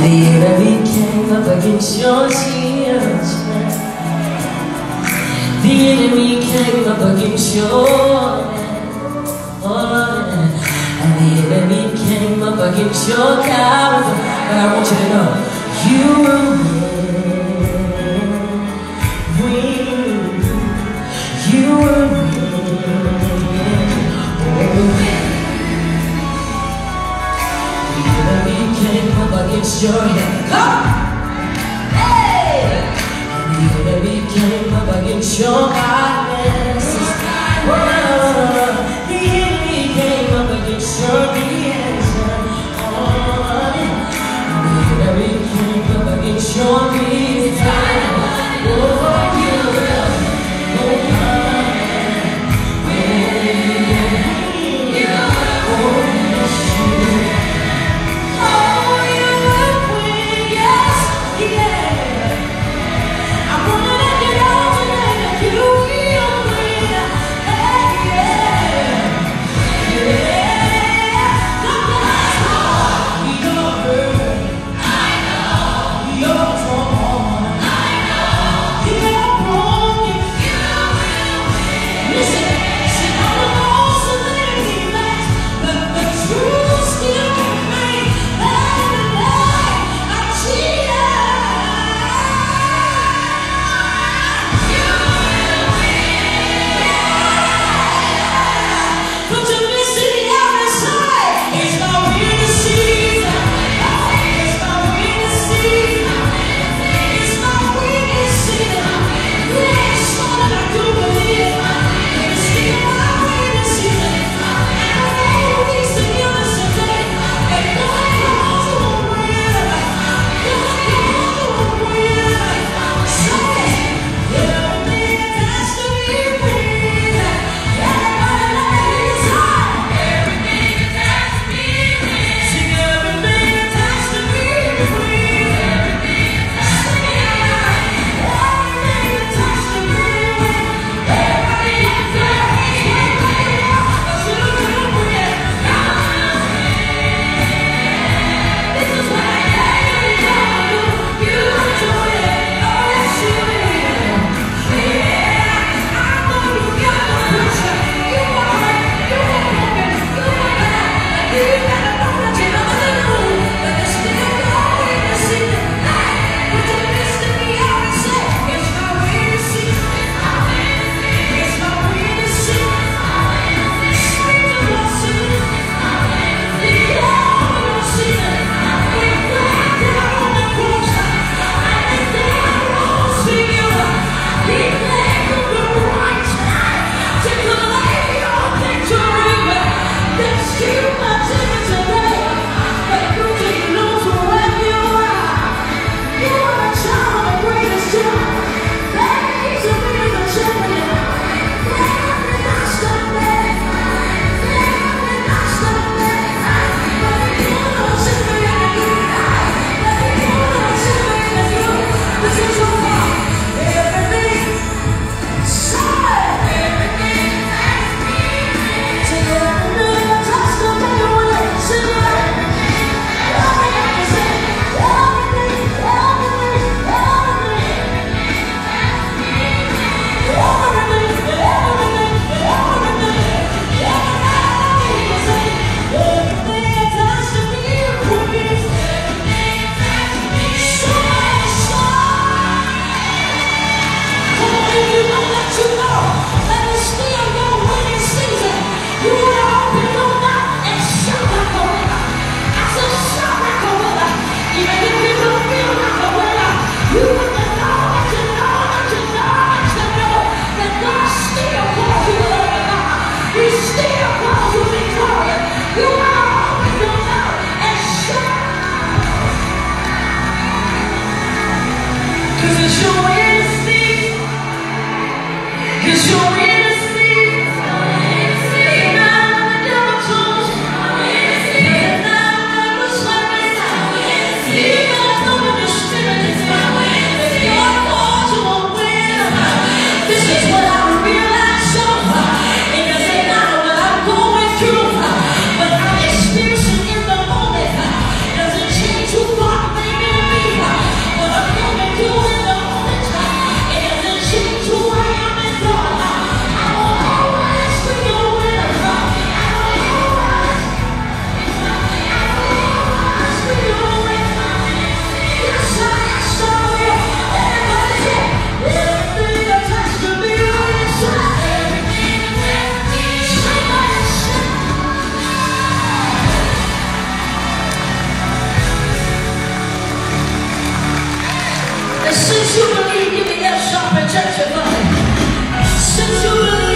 The enemy came up against your children. The enemy came up against your oh, And the enemy came up against your character. But I want you to know, you will your head. 山城外山城门